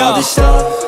all this stuff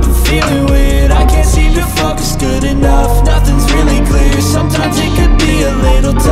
Been feeling weird, I can't seem to focus good enough. Nothing's really clear, sometimes it could be a little tough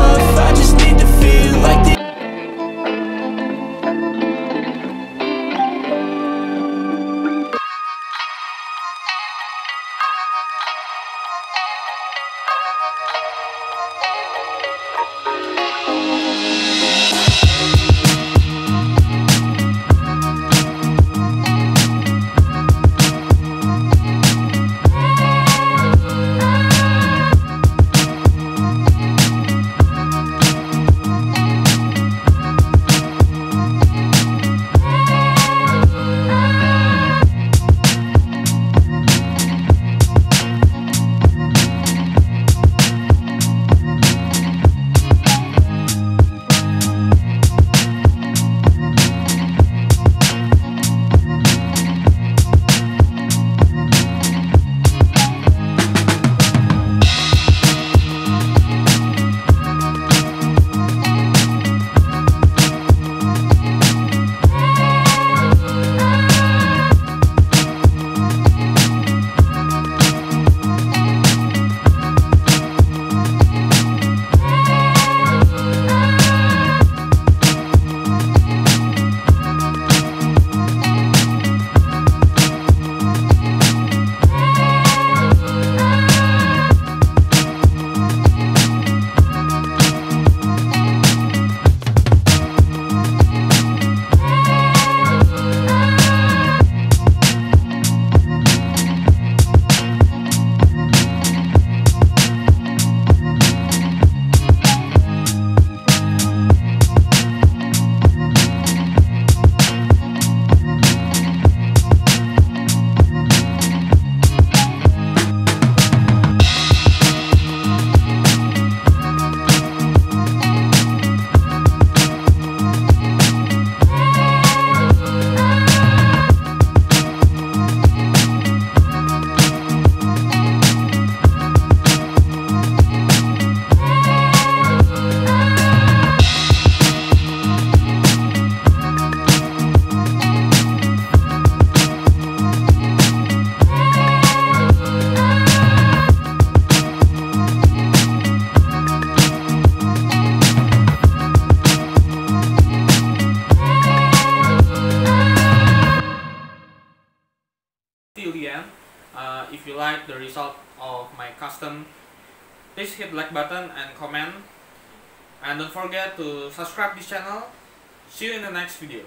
you like the result of my custom, please hit like button and comment. And don't forget to subscribe this channel. See you in the next video.